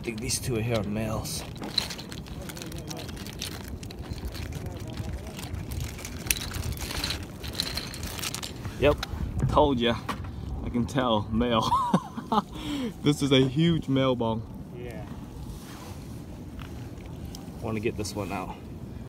I think these two are here are males. Yep, told ya. I can tell, male. this is a huge male bong. Yeah. Want to get this one out.